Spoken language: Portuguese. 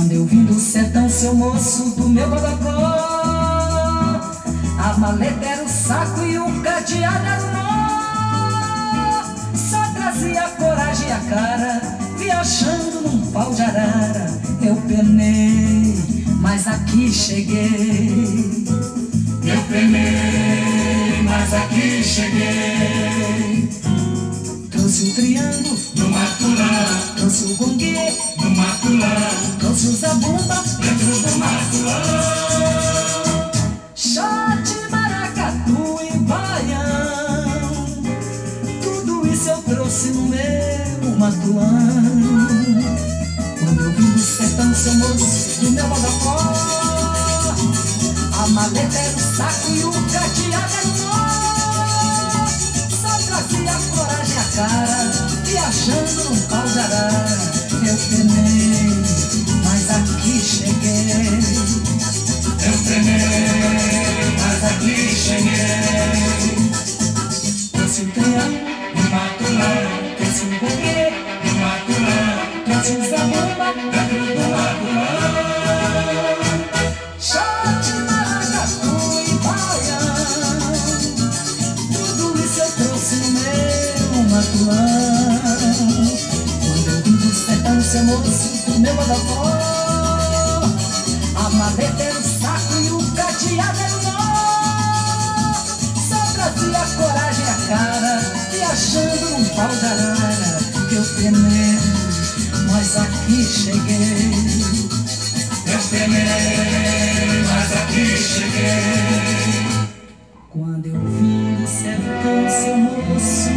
Quando eu vim do sertão, seu moço do meu bodocó A maleta era o saco e o cadeado era o nó. Só trazia a coragem e a cara Viajando num pau de arara. Eu penei, mas aqui cheguei. Eu penei, mas aqui cheguei. Trouxe o triângulo no matulã, Trouxe o gongue no matulã, Trouxe o zabumba dentro do matulã. Shot, maracatu e baião. Tudo isso eu trouxe no meu matulão Quando eu vim do sertão, seu moço, do meu bodocó A maleta era o saco Quando eu vim do sertão, seu moço, do meu bodocó. A maleta era o saco e o cadeado era o nó. Só trazia a coragem e a cara, viajando num pau de arara. Eu penei, mas aqui cheguei. Eu penei, mas aqui cheguei. Quando eu vim do sertão, seu moço,